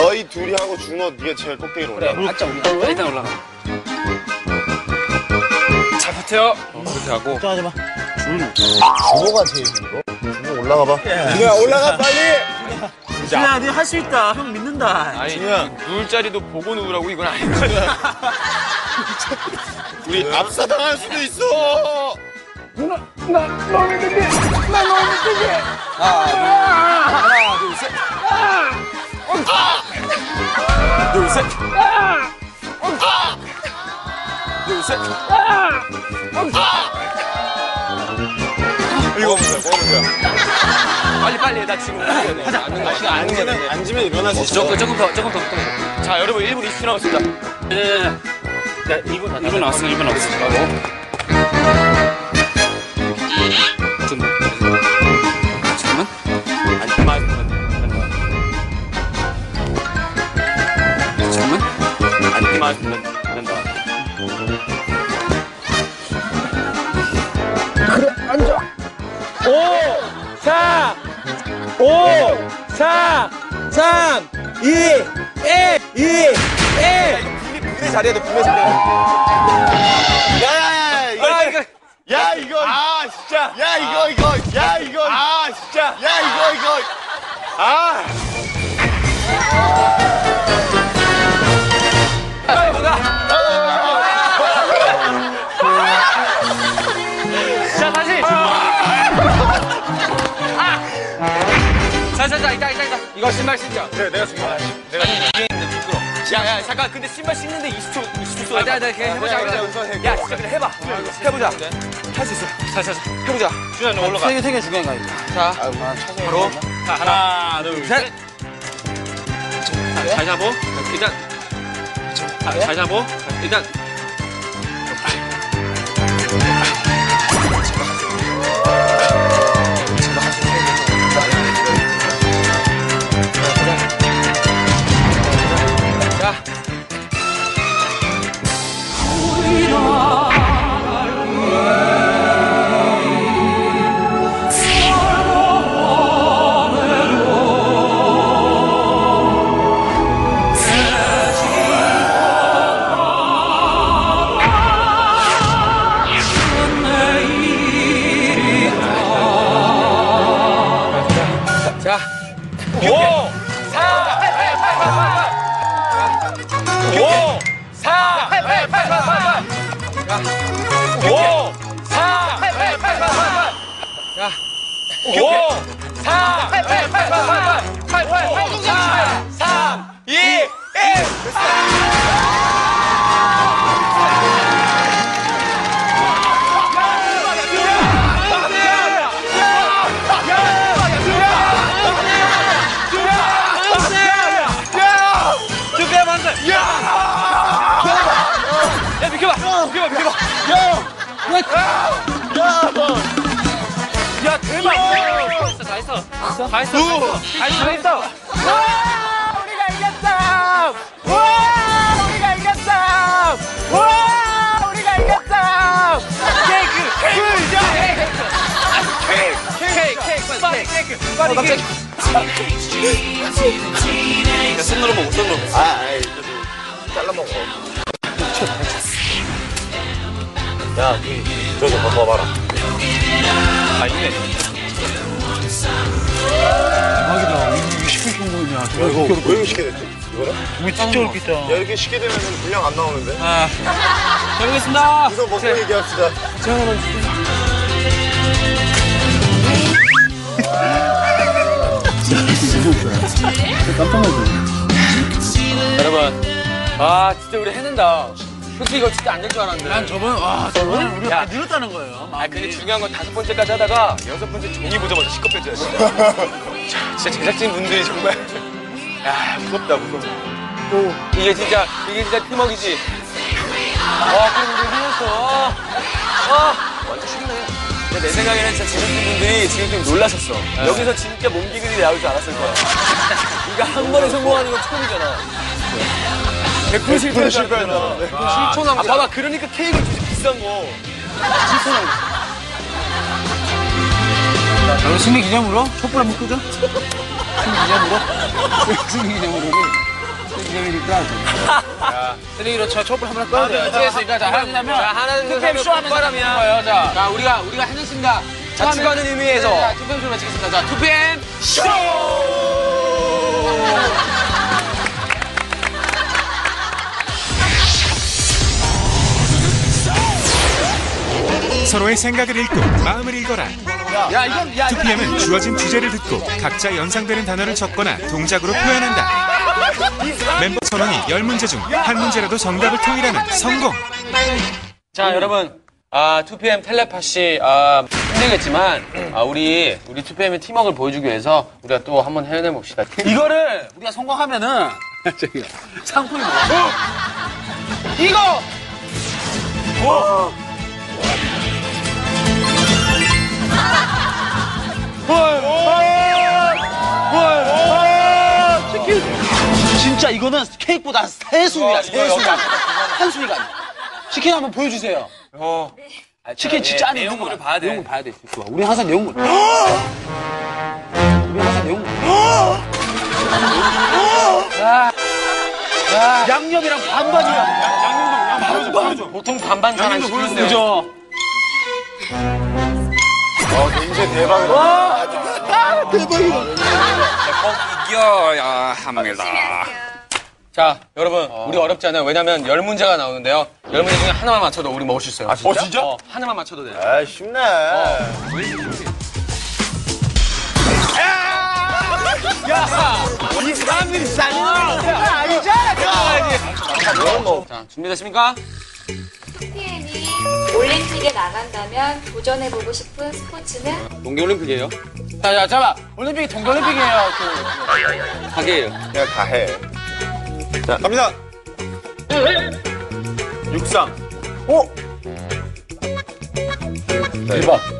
너희 둘이 하고 준호 네가 제일 꼭대기로 올라. 그래, 맞자, 우리. 일단 올라가. 잘 버텨요. 그렇게 하고. 걱정하지 마. 준호가 제일 힘들어? 준호 올라가 봐. 준호야 올라가 빨리. 준호야, 네 할 수 있다. 형 믿는다. 아니, 준호야. 누울 자리도 보고 누우라고 이건 아니거든. 우리 압사당할 수도 있어. 하나, 둘, 셋. 둘, 셋. 둘, 셋. 이거. 뭐야? 빨리 빨리 해. 나 지금. 하자. 앉는 거 시간 안 움직여야 돼. 앉으면 일어날 수 있어. 조금 조금 더 조금 더 붙어. 자 여러분 1분 20초 남았습니다. 네. 자, 2분, 2분 나왔어, 2분 나왔어. 좀 2, 1, 2, 1. 그래 잘해야 분명 잘해야 돼. 야, 야, 야, 이+ 이거. 야, 이거. 아, 진짜. 야, 이거, 이거. 야, 이거. 아, 진짜. 야, 이거, 이거. 아. 이거 신발 신자. 그래 내가 지금 내가 이게 있는데 미끄러. 야야 잠깐 근데 신발 신는데 20초 20초. 아, 내가 내가 그냥 해보자 내가 해보자. 야 진짜 그냥 해봐. 해보자. 할 수 있어. 자 자 자 해보자. 준호 너 올라가. 세개, 세개 중요한 거 아니야? 자 아, 바로. 자 하나 둘 셋. 자, 잘 잡어. 일단. 자, 잘 잡어. 일단. 5, 4, 8, 8, 8, 8, 8, 8, 8, 4, 3, 2, 1, 4! 야! 야, 비켜봐! 비켜봐, 비켜봐! 야! 야! 했어, 다 했어. 다 했어, 다 했어. 다 했어. 우리가 이겼다! 와! 우리가 이겼다! 와! 우리가 이겼다! 케이크! 케이크! 케이크! 케이크! 케이크! 빨리 케이크! 빨리 케이크! 야, 손 눌러 먹어, 손 눌러 먹어. 아, 아이, 잘라 먹어. 야, 저좀 바꿔봐라. 아, 있네. 대박이다. 이거 준 거냐. 야, 이거 왜 쉽게 됐지? 이거를? 우리 진짜 어렵겠다. 야, 이렇게 쉽게 되면 분량 안 나오는데? 아. 잘 먹겠습니다. 우선 먹고 얘기합시다. 여러분, 아, 진짜 우리 해낸다. 솔직히 이거 진짜 안 될 줄 알았는데. 난 저번, 와, 저번에 우리가 야. 많이 늘었다는 거예요. 아, 근데 중요한 건 다섯 번째까지 하다가 여섯 번째 종이 보자마자 시겁해져요, 진짜. 자, 진짜 제작진 분들이 정말. 야, 무섭다, 무서워. 이게 진짜, 이게 진짜 팀워크이지. 와, 그럼 우리 해냈어. 아, 완전 쉽네. 근데 내 생각에는 진짜 제작진 분들이 지금 좀 놀라셨어. 여기서 진짜 몸기근이 나올 줄 알았을 거야. 이거 한 번에 성공하는 건 처음이잖아. 100% 실패할 줄 실패한다. 알았잖아. 7초 남아 봐봐, 그러니까 케이크 진짜 비싼 거. 자, 승리 기념으로 촛불 한번 끄죠? 승리 기념으로? 승리 기념으로. 쓰레기로 쳐 촛불 한번 꺼야 돼요. 어떻겠습니까? 자, 자, 하나, 둘, 셋, 투팸 쇼 하면서 바람이야. 거예요. 자, 자, 우리가, 우리가 해냈습니다. 자, 추가하는 의미에서. 자, 투팸 쇼 마치겠습니다. 자, 투팸 쇼! 서로의 생각을 읽고 마음을 읽어라. 야, 이건, 야, 이건 2PM은 주어진 주제를 듣고 각자 연상되는 단어를 적거나 동작으로 표현한다. 멤버 선원이 10문제 중 한 문제라도 정답을 통일하면 성공. 자, 여러분. 아, 2PM 텔레파시, 아, 힘들겠지만, 아, 우리, 우리 2PM의 팀워크를 보여주기 위해서 우리가 또 한번 해내 봅시다. 이거를 우리가 성공하면은 저기 상품이 뭐야? 이거! 치 진짜 이거는 케이크보다 세 수위야, 세 수위야. 한 수위가 아니야. 치킨 한번 보여주세요. 어. 치킨 진짜 안에 있는 내용물을 거 봐야 돼. 내용물 봐야 돼. 좋아. 우리 항상 내용물. 우리 항상 내용물. 야, 야, 양념이랑 반반이야. 보통 반반 잘안 시키는데요. 그죠? 어, 냄새 대박이다. 이겨야 합니다. 자, 여러분, 우리 어렵지 않아요. 왜냐면 열 문제가 나오는데요. 열 문제 중에 하나만 맞춰도 우리 먹을 수 있어요. 아, 진짜? 어, 하나만 맞춰도 돼요. 아, 쉽네. 자, 준비됐습니까? 올림픽에 나간다면 도전해보고 싶은 스포츠는 동계올림픽이에요. 자, 자, 잡아. 올림픽이 동계올림픽이에요. 가게예요. 그냥 다 해. 자, 갑니다. 육상. 오! 대박.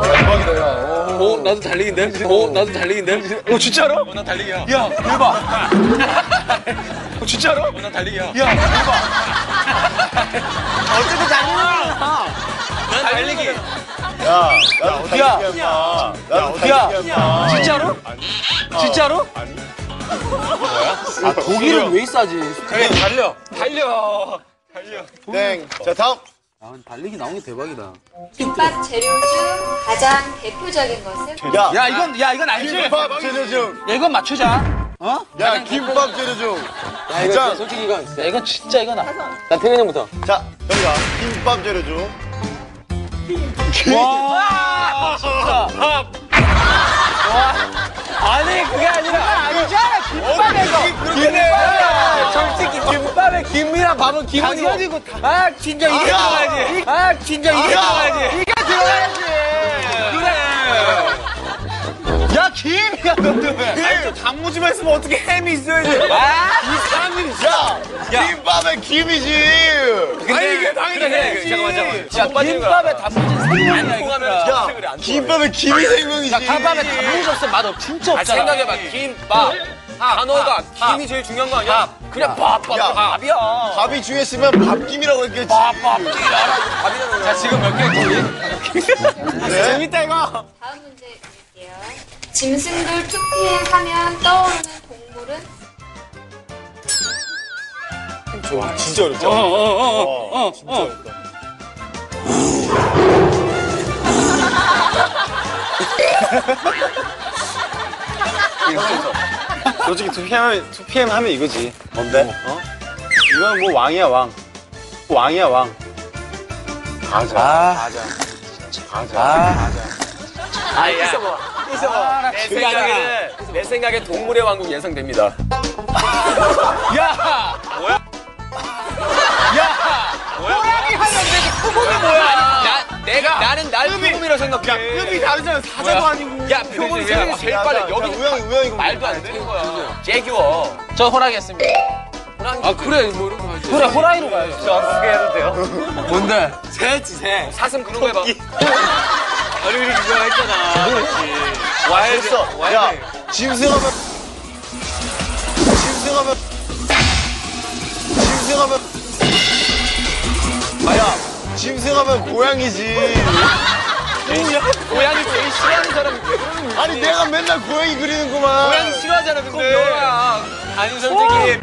대박이다, 야. 오, 나도 달리기인데? 오, 나도 달리기인데? 오, 진짜로? 어, 나 달리기야. 야, 대박. 어, 진짜로? 어, 나 달리기야. 야, 대박. 어쨌든 달리는 난 달리기. 야, 나도 야. 달리기 한다. 나도 야. 달리기 한다. 진짜로? 진짜로? 아, 독일은 왜 싸지? 그래, 달려. 달려. 땡. 자, 다음. 아, 달리기 나온 게 대박이다. 김밥 재료 중 가장 대표적인 것은 야, 야, 이건, 야, 이건 알지? 야, 김밥 재료 중. 이건 맞추자. 어? 야, 김밥 재료 중. 야, 이거 자, 솔직히 이건. 야, 이건 진짜 이건 아. 난 태민 형부터. 자, 갑니다. 김밥 재료 중. 와, 진짜. 아니, 그게 아니라. 아니잖아. 솔직히 김밥에 김이랑 밥은 기본이고. 다. 아, 진짜 이게 들어가야지. 아, 진짜 이게 들어가야지. 이게 들어가야지. 그래. 야, 김이야, 너도 왜? 아니, 또 단무지만 있으면 어떻게 햄이 있어야지. 아, 김밥에 김이지. 아니, 이게 당연히 해야지. 잠깐만, 잠깐만. 야. 김밥에 단무지 생명이야, 이거. 야, 김밥에 김이 생명이지. 야, 김밥에 단무지 없으면 맛 없, 진짜 아, 없잖아. 생각해봐. 김밥. 단어가 김이 제일 중요한 거 아니야? 그냥 밥, 밥, 야. 밥이야. 밥이 중요했으면 밥김이라고 했겠지. 자, 지금 몇 개 했지? 그래? 재밌다, 이거. 다음 문제 드릴게요. 짐승돌 2PM 하면 떠오르는 진짜 어렵죠? 어, 어, 어, 어, 진짜 어. 어렵다. 솔직히 2PM, 2PM 하면 이거지. 뭔데? 어? 이건 뭐 왕이야, 왕. 왕이야, 왕. 가자. 아, 가자. 아. 아, 야. 내 그게 아니라. 생각에는, 내 생각에 동물의 왕국 예상됩니다. 야! 뭐야? 야! 호랑이 하면 되지, 표범이 뭐야? 나, 내가, 나는 날 표범이라고 생각해. 급이 다르잖아, 사자도 아니고. 야, 표범이 세상에서 제일 빨라. 여기 우영이, 우영이. 말도 안 되는 거야. 제기워. 저 호랑이 했습니다. 아, 그래. 뭐 이런 거 하지. 그래, 호랑이로 가야지. 어떻게 해도 돼요? 뭔데? 새지, 새. 사슴 그런 거 해봐. 아니, 우리 그거 했잖아. 그렇지. 됐어. 야, 짐승하면. 짐승하면. 짐승하면. 짐승하면 고양이지. 고양이 제일 싫어하는 사람이 왜 그러는 거야? 아니, 내가 맨날 고양이 그리는구만. 고양이 싫어하잖아, 근데. 너야. 아니 솔직히